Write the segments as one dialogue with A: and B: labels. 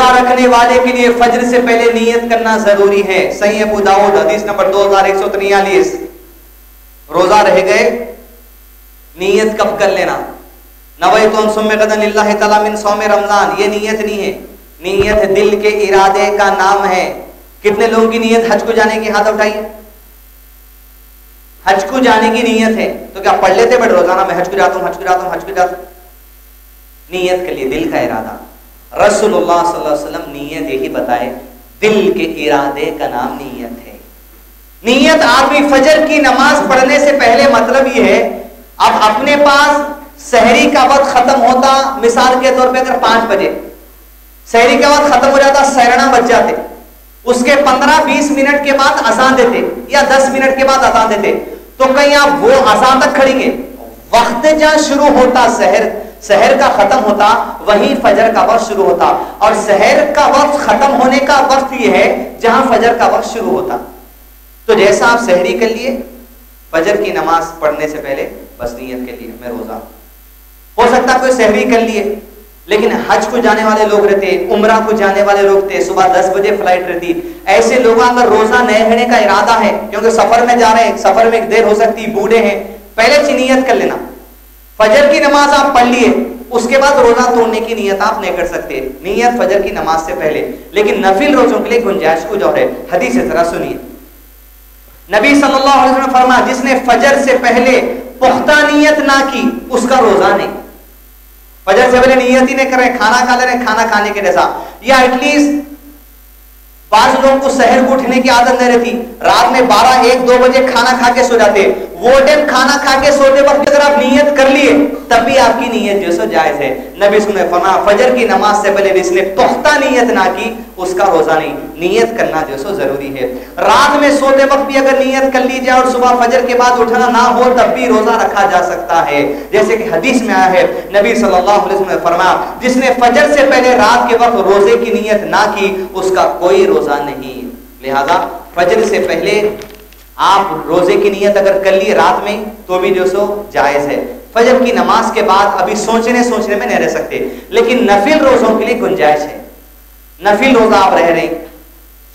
A: रोजा रखने वाले के लिए फजर से पहले नियत करना ज़रूरी है। सही अबू दाऊद, हदीस नंबर दो हज़ार एक सौ तिरयालीस रोजा रह गए, नियत कब कर लेना? नवई तो सौम रमज़ान, ये नियत नहीं है। नियत दिल के इरादे का नाम है। कितने लोगों की नियत हज को जाने की हाथ उठाइए हज को जाने की नियत है। तो क्या पढ़ लेते बट रोज़ाना मैं, हज को जाता हूँ, हज को जाता हूँ, हज को जाता हूँ? नियत के लिए दिल का इरादा। रसूलुल्लाह सल्लल्लाहु अलैहि वसल्लम नियत यही बताए, दिल के इरादे का नाम नीयत है। नियत आदमी फजर की नमाज़ पढ़ने से पहले मतलब ये है, अब अपने पास शहरी का वक्त खत्म होता, मिसाल के तौर पे अगर पाँच बजे, शहरी का वक्त खत्म हो जाता सहरना बच जाते, उसके 15-20 मिनट के बाद अजान देते, या 10 मिनट के बाद अजान देते तो कहीं आप वो अजान तक खड़ेंगे। वक्त जहाँ शुरू होता शहर शहर का खत्म होता, वहीं फजर का वक्त शुरू होता। और शहर का वक्त खत्म होने का वक्त यह है, जहाँ फजर का वक्त शुरू होता। तो जैसा आप शहरी कर लिए, फजर की नमाज़ पढ़ने से पहले बस नियत के लिए मैं रोजा। हो सकता कोई शहरी कर लिए, लेकिन हज को जाने वाले लोग रहते, उमरा को जाने वाले लोग थे सुबह दस बजे फ़्लाइट रहती। ऐसे लोगों अगर रोजा नए रहने का इरादा है, क्योंकि सफ़र में जा रहे हैं, सफ़र में एक देर हो सकती, बूढ़े हैं, पहले से नियत कर लेना। फजर की नमाज़ आप पढ़ लिए, उसके बाद रोजा तोड़ने की नियत आप नहीं कर सकते। नियत फजर की नमाज़ से पहले। लेकिन नफिल रोजों के लिए गुंजाइश को जो है। हदीस जरा सुनिए। नबी सल्लल्लाहु अलैहि वसल्लम फरमाया, जिसने फजर से पहले पुख्ता नियत ना की, उसका रोजा नहीं। फजर से पहले नियत ही नहीं कर रहे, खाना खा ले रहे, खाना खाने के जैसा। या एटलीस्ट पाँच लोगों को शहर को उठने की आदत नहीं रहती। रात में बारह एक दो बजे खाना खा के सो जाते। वो टाइम खाना खा के सोते वक्त अगर आप नियत कर लिए, तब भी आपकी नियत जो सो जायज़ है। नबी सुने फरमा फजर की नमाज़ से पहले जिसने पुख्ता नियत ना की, उसका रोजा नहीं। नियत करना जो सो ज़रूरी है। रात में सोते वक्त भी अगर नियत कर लीजिए और सुबह फजर के बाद उठना ना हो, तब भी रोजा रखा जा सकता है। जैसे कि हदीस में आया है, नबी सल्लल्लाहु अलैहि वसल्लम ने फरमाया, जिसने फजर से पहले रात के वक्त रोज़े की नीयत ना की, उसका कोई रोजा नहीं। लिहाजा, फजर से पहले आप रोज़े की नियत अगर कर लिए रात में तो भी जो सो जायज़ है। फजर की नमाज़ के बाद अभी सोचने सोचने में नहीं रह सकते। लेकिन नफिल रोजों के लिए गुंजाइश है। नफिल रोजा आप रह रहे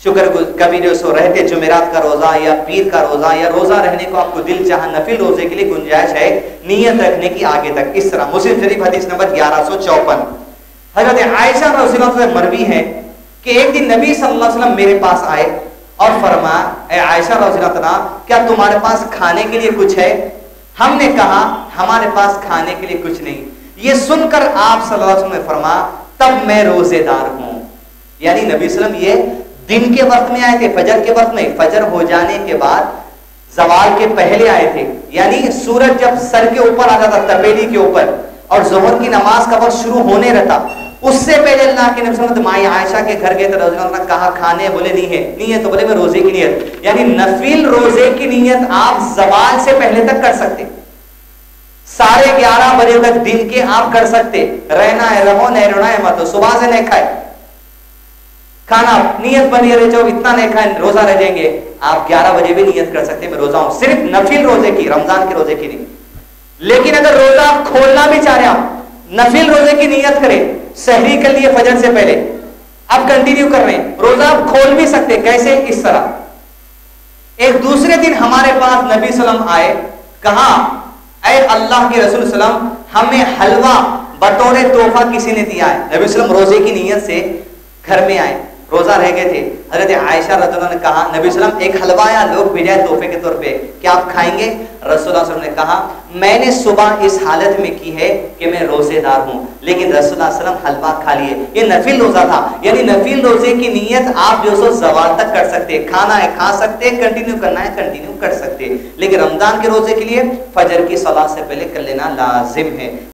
A: शुक्र कभी जो सो रहते जुमेरात का रोजा या पीर का रोजा या रोजा रहने को आपको दिल चाह, नफिल रोज़े के लिए गुंजाइश है। नियत रखने की आगे तक। इस तरह मुस्लिम शरीफ हदीस नंबर ग्यारह सौ चौपन। हज़रत आयशा मरवी है कि एक दिन नबी सल्लल्लाहु अलैहि वसल्लम मेरे पास आए और फरमाया आयशा रज़ी क्या तुम्हारे पास खाने के लिए कुछ है? हमने कहा, हमारे पास खाने के लिए कुछ नहीं। ये सुनकर आप सल्लल्लाहु अलैहि फरमा, तब मैं रोजेदार हूँ। यानी नबी वसल्लम ये दिन के वक्त में आए थे, फजर के वक्त में फजर हो जाने के बाद जवाल के पहले आए थे। यानी सूरज जब सर के ऊपर आ जाता तपेली के ऊपर, और जोहर की नमाज़ का वक्त शुरू होने रहता उससे पहले अल्लाह के नबी माई आयशा के घर गए तो कहा, खाने बोले नहीं है। नहीं है तो बोले मैं रोज़े की नियत यानी नफिल रोज़े की नियत आप जवाल से पहले तक कर सकते। साढ़े ग्यारह बजे तक दिन के आप कर सकते। रहना है, रहो नहीं रहना है मत, सुबह से नहीं खाए। खाना, नियत बनी रहे जो इतना नहीं खाए, रोजा रह जाएँगे। आप 11 बजे भी नियत कर सकते मैं रोजा हूँ। सिर्फ़ नफिल रोज़े की, रमज़ान के रोज़े की नहीं। लेकिन अगर रोजा आप खोलना भी चाह रहे आप, नफिल रोज़े की नियत करें शहरी कर लिए फजर से पहले। आप कंटिन्यू कर रहे हैं। रोजा आप खोल भी सकते कैसे? इस तरह। एक दूसरे दिन हमारे पास नबी सलम आए। कहा अल्लाह के रसूल सलम हमें हलवा बटोरे तोहफा किसी ने दिया है? नबी सलम रोज़े की नीयत से घर में आए। रोजा रह गए थे। हज़रत आयशा रजुल्ला ने कहा, नबी वसल्लम, एक हलवा या लोग भेजा तोहफे के तौर पे, क्या आप खाएँगे? रसूल ने कहा, मैंने सुबह इस हालत में की है कि मैं रोजेदार हूँ, लेकिन रसूल हलवा खा लिए। ये नफिल रोजा था, यानी नफिल रोज़े की नीयत आप जो सो जवाल तक कर सकते, खाना है, खा सकते कंटिन्यू करना है कंटिन्यू कर सकते। लेकिन रमज़ान के रोज़े के लिए फजर की सलाह से पहले कर लेना लाजिम है।